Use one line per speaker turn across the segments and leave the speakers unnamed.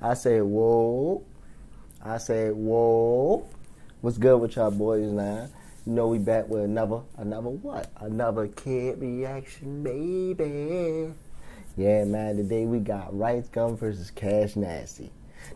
I said, whoa. I said, whoa. What's good with y'all boys now? You know we back with another, another what? Another Kidd reaction, baby. Yeah, man, today we got Rice Gum versus Cash Nasty.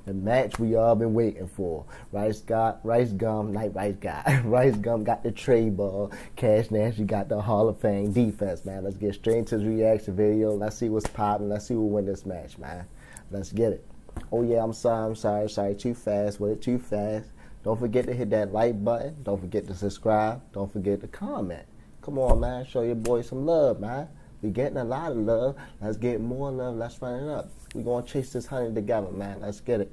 The match we all been waiting for. Rice got Rice Gum, night Rice got Rice Gum got the tray ball. Cash Nasty got the Hall of Fame defense, man. Let's get straight into the reaction video. Let's see what's popping. Let's see who win this match, man. Let's get it. Oh yeah, I'm sorry, I'm sorry, sorry, too fast with it, too fast. Don't forget to hit that like button. Don't forget to subscribe. Don't forget to comment. Come on, man. Show your boy some love, man. We getting a lot of love. Let's get more love. Let's run it up. We gonna chase this honey together, man. Let's get it.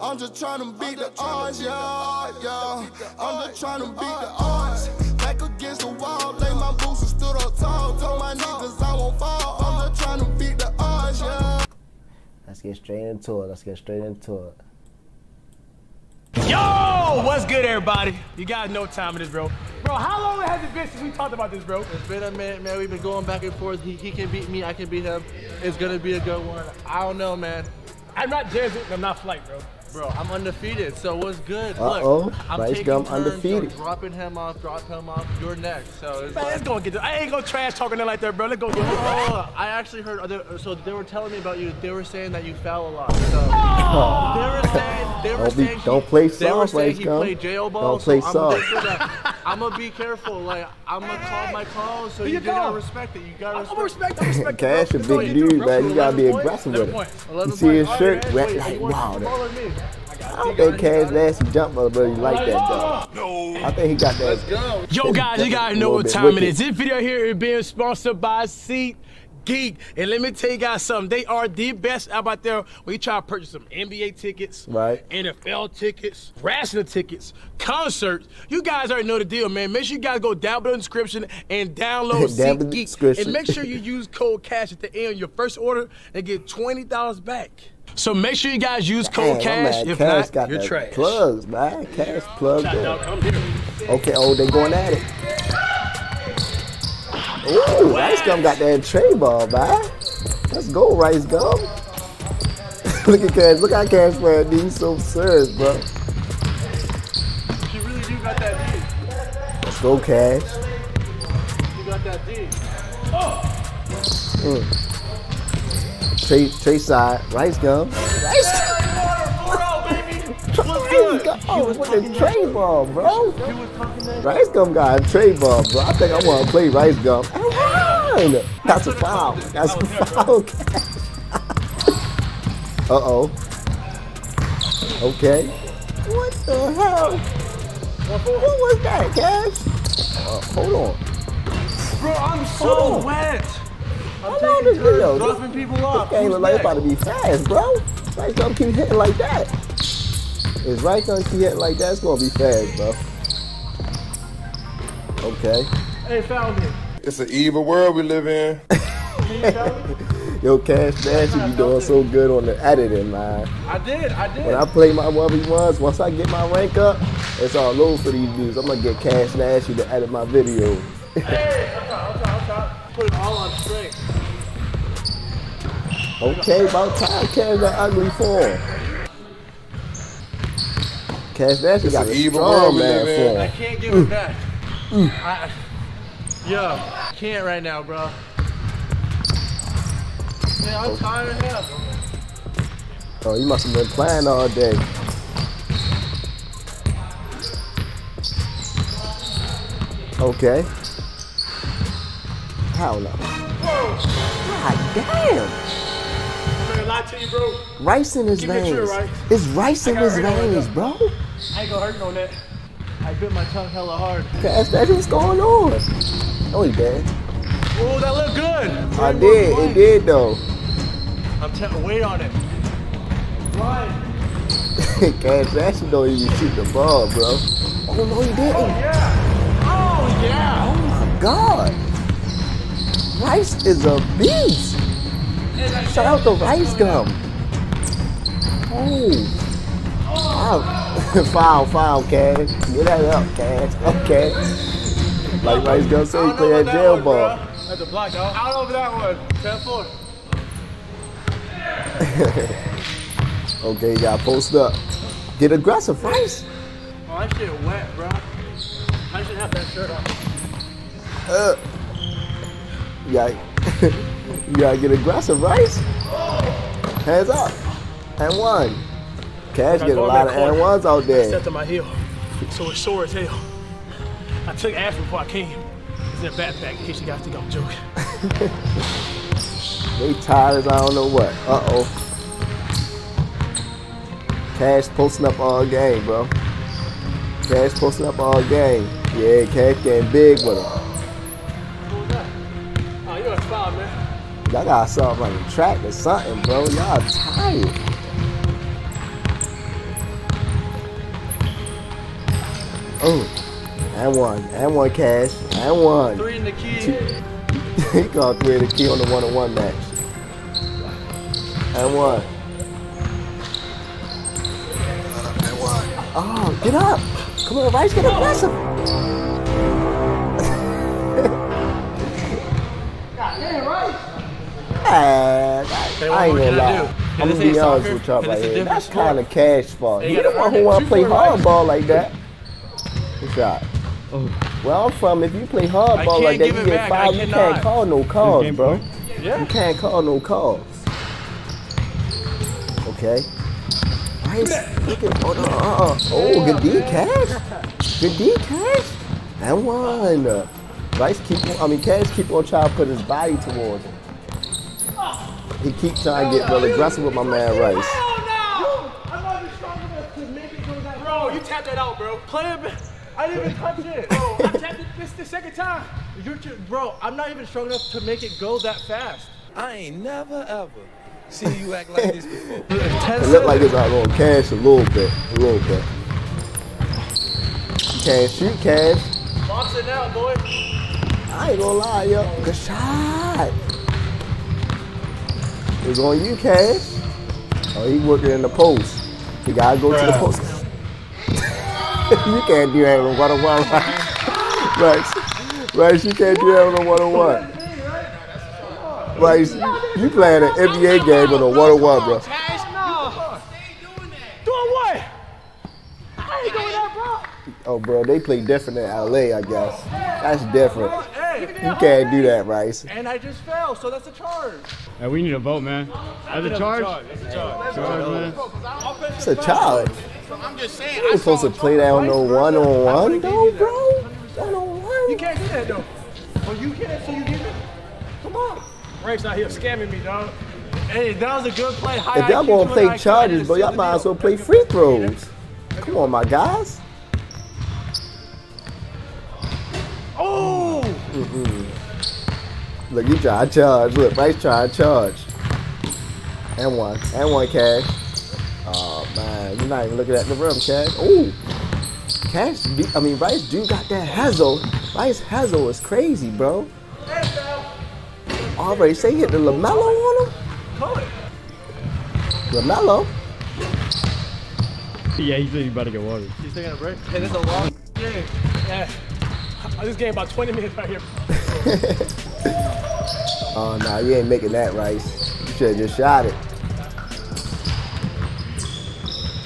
I'm just trying to beat the odds, yeah, yeah. I'm just trying to beat the odds. Back against the wall, lay my boots and stood up tall. Told my niggas I won't fall. I'm just trying to beat the odds, yeah.
Let's get straight into it. Let's get straight into it.
Yo, what's good, everybody? You guys know what time it is, bro. Bro, how long has it been since we talked about this, bro?
It's been a minute, man. We've been going back and forth. He, he can beat me, I can beat him. It's gonna be a good one. I don't know, man.
I'm not Jersey, I'm not Flight, bro.
Bro, I'm undefeated, so what's good?
Uh-oh,
Look, I'm
Rice
taking
Gum
turns,
undefeated.
so dropping him off, drop him off. You're next. So it's
Man, let's
like,
go get this. I ain't gonna trash talking it like that, bro. Let's go get
oh, I actually heard. Other, so they were telling me about you. They were saying that you foul a lot. So
Oh.
they were saying they were
Don't be-
saying he-
don't play
They were
soft,
saying
Rice
he
Gum.
played jail ball.
Don't play
so
soft.
I'm gonna, make sure that- I'm gonna be careful. Like I'm gonna call my calls, so you,
you
gotta respect it. You gotta
I'm
respect.
gonna I'm respect.
Cash a big dude, man. You gotta be aggressive with
11
it.
points.
You see his shirt,
Alright,
red
wait,
like
you want
wow. I don't think Cash Nasty jump up really like that though.
No.
I think he got that.
Let's go.
Yo, guys, you guys know what time
bit
it is. This video here is being sponsored by Seat Geek. And let me tell you guys something. They are the best out out there when you try to purchase some NBA tickets,
Right.
NFL tickets, wrestling tickets, concerts. You guys already know the deal, man. Make sure you guys go down below the description and download
Down
SeatGeek.
description.
And make sure you use code CASH at the end of your first order and get $20 back. So make sure you guys use code
Damn,
CASH.
man,
If
Cash
not,
got
you're trash.
plugs, man. Cash plugged
Shout
in.
come here.
Okay, oh, they going at it. Ooh, Rice Gum got that tray ball, man. Let's go, Rice Gum. Look at Cash. Look how Cash playing these so serious, bro.
You really do got that D.
Let's go, Cash.
You got that D.
Trey, Trey side, Rice Gum. Rice Gum. Oh, with the tray ball, bro. Rice Gum got a tray ball, bro. I think I want to play Rice Gum. Aaron! That's a foul. That's a foul. uh oh. Okay. What the hell? What was that, Cash? Uh, hold on.
Bro, I'm so wet. I'm
How long this video?
dropping people off.
This game
Who's
look like it's about to be fast, bro. Rice Gum keep hitting like that. If Rice Gum keep hitting like that, it's gonna be fast, bro. Okay.
Hey, found me.
It's an evil world we live in.
Yo, Cash Nasty, you doing so good on the editing, man.
I did. I did.
When I play my 1v1s, once I get my rank up, it's all over for these dudes. I'm gonna get Cash Nasty to edit my videos.
hey, uh, I'm trying. I'm trying. I'm trying. Put it all on strength.
Okay, about time Cash got ugly form. Cash Nasty got
an
a
evil
strong
world we
man
live in.
I can't give it back. I, yo, can't right now, bro. Man, I'm tired of hell.
Oh, you must have been playing all day. Okay. No. God damn.
Lie to you, bro.
Rice in his
true,
veins.
right?
It's rice in his
rid of it,
veins, bro.
I ain't gonna hurt on that.
I bit my tongue hella hard.
Cash, that's what's going on. Oh, he dead.
Oh, that looked good.
I
Three
did. It did though.
I'm t- wait on it. Ryan.
Cash actually don't even shoot the ball, bro. Oh no, he didn't.
Oh, Yeah. Oh yeah.
Oh my God. Rice is a beast. Shout out to Rice Gum. Oh. Foul, foul, foul, Cash. Get that up, Cash. Okay. Like Rice Gum said, he play that jail
one,
ball.
bro.
That's a block, dog.
Out over that one. 10 foot.
Okay, you got post up. Get aggressive, Rice.
Oh, that shit wet, bro. I should have that shirt on.
Uh, you gotta, you gotta get aggressive, Rice. Hands up. And one. Cash get a lot of and ones out there.
Stepped on my heel, so it's sore as hell. I took aspirin before I came. It's in a backpack in case you guys think I'm joking.
They tired as I don't know what. Uh oh. Cash posting up all game, bro. Cash posting up all game. Yeah, Cash getting big with him. Y'all got something on the track or something, bro. Y'all tired. Oh, and one, and one cash, and one.
Three in the key.
he called three of the key on the one-on-one match. And one.
And one.
Oh, get up. Come on, Rice, get aggressive. Man,
Hey,
I, ain't gonna lie. I'm
Can
gonna be honest with y'all
Can
right
this a
here. That's kind of cash sport. You
you
the
gotta
one who wanna play
for it, right?
hardball like that. Good shot. Where I'm from, if you play hardball like that, you get
back. I
fouled. You can't call no calls, bro.
Yeah.
You can't call no calls. Okay. Rice, look at, oh, no, uh, uh, oh, good D cash. Good D cash. And one. Rice keep, I mean, Cash keep on trying to put his body towards him. He keep trying to get real aggressive with my man Rice.
No! I'm not even strong enough to make it go that Bro, you tapped that out, bro.
Play I didn't even touch it.
Bro, I tapped it this the second time.
You're too, bro, I'm not even strong enough to make it go that fast.
I ain't never ever seen you act like this before.
It look like
seconds.
it's out on Cash a little bit, a little bit. You can't shoot Cash.
Box it now, boy.
I ain't gonna lie, yo. Good shot. It's on you, Cash. Oh, he working in the post. He gotta go to the post. you can't do that on one on one, right? Right, right. You can't do that on a one on one. Right, you playing an NBA game on a one on one, bro.
Cash, no. Doing what? I ain't doing that, bro.
Oh, bro, they play different in LA, I guess. That's different. You can't do that, Rice.
and I just fell, so that's a charge.
Hey, we need a vote, man. As a charge? That's a charge, man.
It's a charge.
I'm just saying.
You ain't supposed to play that on no one on one, though, bro. One on
You can't do that, though.
Well, you can't, so you give it. Come on.
Rank's out here scamming me, dog.
Hey, that was a good play. High
If y'all gonna play charges,
didn't
bro, y'all might as well play free throws. Come on, my guys.
Oh! Mm-hmm.
Look, you try to charge. Look, Rice try to charge. And one. And one, Cash. Oh, man. You're not even looking at the rim, Cash. Ooh. Cash, do- I mean, Rice do got that hazel. Rice hazel is crazy, bro. Already say hit the LaMelo on him?
Call it.
LaMelo?
Yeah, he's said about to get water.
He's taking a break. Hey, this is a long game.
Yeah. This game about 20 minutes right here.
Oh, nah, you ain't making that, Rice. You should have just shot it.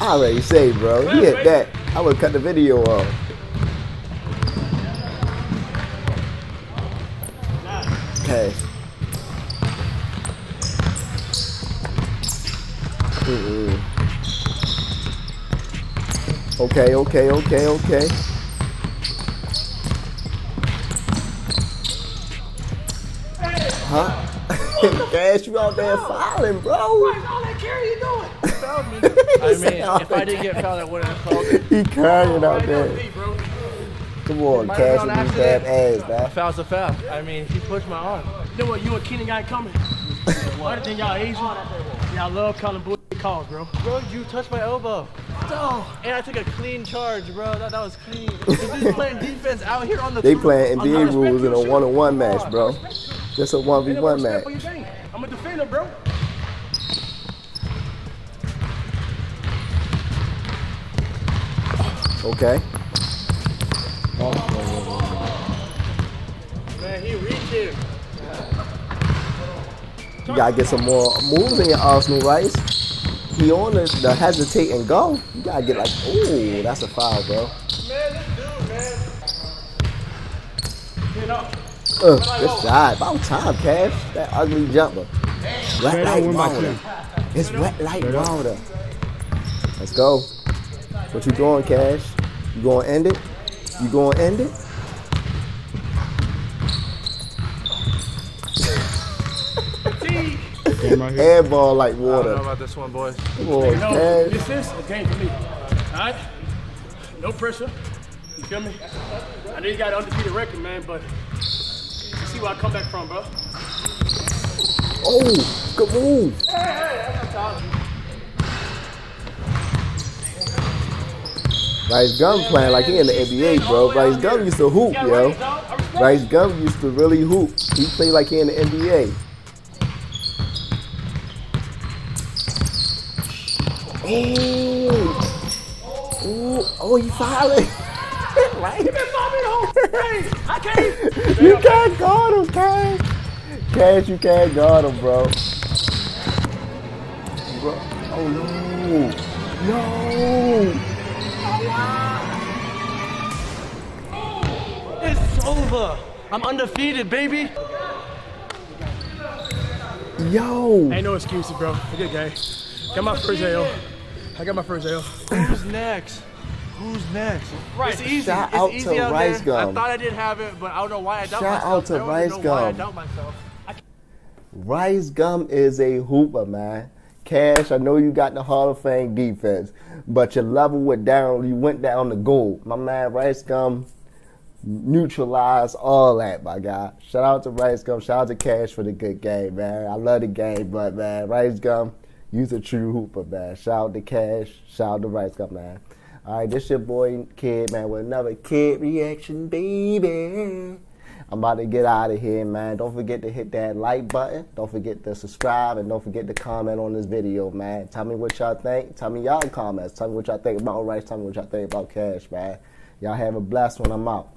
I already say, bro. You hit that. I would cut the video off. Cash. Mm-mm. Okay, okay, okay, okay. Huh? Cash, you out there fouling, bro.
All that carry you doing?
Fouled me. I mean, if I didn't get fouled, I wouldn't have called it.
He carrying out there.
Hey, bro.
Come on,
Might
Cash,
been
with
on
these ass,
A
man.
foul's a foul. I mean, he pushed my arm.
You know what? You and Keenan got coming. Other than y'all Asian, y'all love calling bullshit calls, bro.
Bro, you touched my elbow. Oh, And I took a clean charge, bro. That, that was clean. This dude's playing defense out here on the
They playing NBA rules in a one-on-one match, bro. Just a 1v1
respect
match.
for your game. I'm a defender, bro.
Okay.
Man, he reaching.
You gotta get some more moves in your arsenal, Rice. he on the, the hesitate and go. You gotta get like, ooh, that's a foul, bro.
Man, this dude, man. You know,
Uh, good shot. About time, Cash. That ugly jumper. Wet
Straight
like water. It's wet like water. Let's go. What you doing, Cash? You gonna end it? You gonna end it?
Game right here.
Airball like water.
I don't know about this one, boys.
Come on,
no,
Cash.
this is a game for me. All right? No pressure. You feel me? I know you got an undefeated record, man, but you see where I come back from, bro.
Oh, good move. Rice Gum playing like he in the NBA, bro. Rice Gum used to hoop, yo. Rice Gum used to really hoop. He played like he in the NBA. Oh, oh, oh, he fouling.
I can't.
You can't guard him, Cash. Cash, you can't guard him, bro. Bro. Oh no. No.
It's over. I'm undefeated, baby.
Yo.
Ain't no excuses, bro. A good guy. Got my first AO. I got my first AO.
Who's next? Who's next? Right. It's easy.
Shout
it's
out
easy
to
out
Rice
there.
Gum.
I thought I did have it, but I don't know why I doubt
Shout
myself.
out to
I don't
Rice
even know why I
Gum.
doubt myself.
Rice Gum is a hooper, man. Cash, I know you got the Hall of Fame defense, but your level went down. You went down to gold. My man, Rice Gum neutralized all that, my guy. Shout out to Rice Gum. Shout out to Cash for the good game, man. I love the game, but man, Rice Gum, you's a true hooper, man. Shout out to Cash. Shout out to Rice Gum, man. All right, this your boy Kidd, man, with another Kidd reaction, baby. I'm about to get out of here, man. Don't forget to hit that like button. Don't forget to subscribe and don't forget to comment on this video, man. Tell me what y'all think. Tell me y'all comments. Tell me what y'all think about Rice. Tell me what y'all think about Cash, man. Y'all have a blessed one. I'm out.